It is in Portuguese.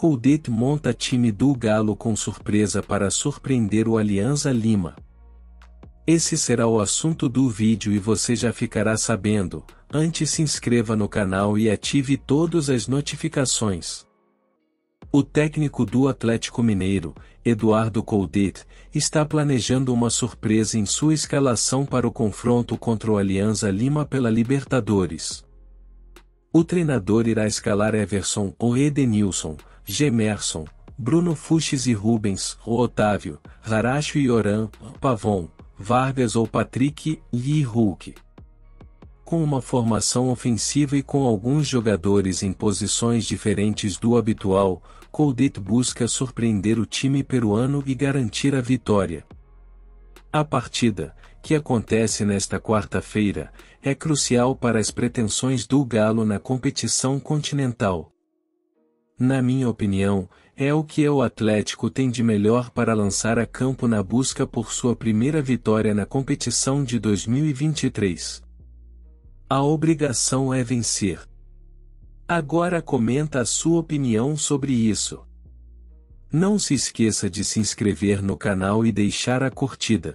Coldet monta time do Galo com surpresa para surpreender o Alianza Lima. Esse será o assunto do vídeo e você já ficará sabendo. Antes se inscreva no canal e ative todas as notificações. O técnico do Atlético Mineiro, Eduardo Coldet, está planejando uma surpresa em sua escalação para o confronto contra o Alianza Lima pela Libertadores. O treinador irá escalar Everson ou Edenilson, Gemerson, Bruno Fuchs e Rubens, ou Otávio, Raracho e Oran, Pavon, Vargas ou Patrick, e Hulk. Com uma formação ofensiva e com alguns jogadores em posições diferentes do habitual, Coldet busca surpreender o time peruano e garantir a vitória. A partida, que acontece nesta quarta-feira, é crucial para as pretensões do Galo na competição continental. Na minha opinião, é o que o Atlético tem de melhor para lançar a campo na busca por sua primeira vitória na competição de 2023. A obrigação é vencer. Agora comenta a sua opinião sobre isso. Não se esqueça de se inscrever no canal e deixar a curtida.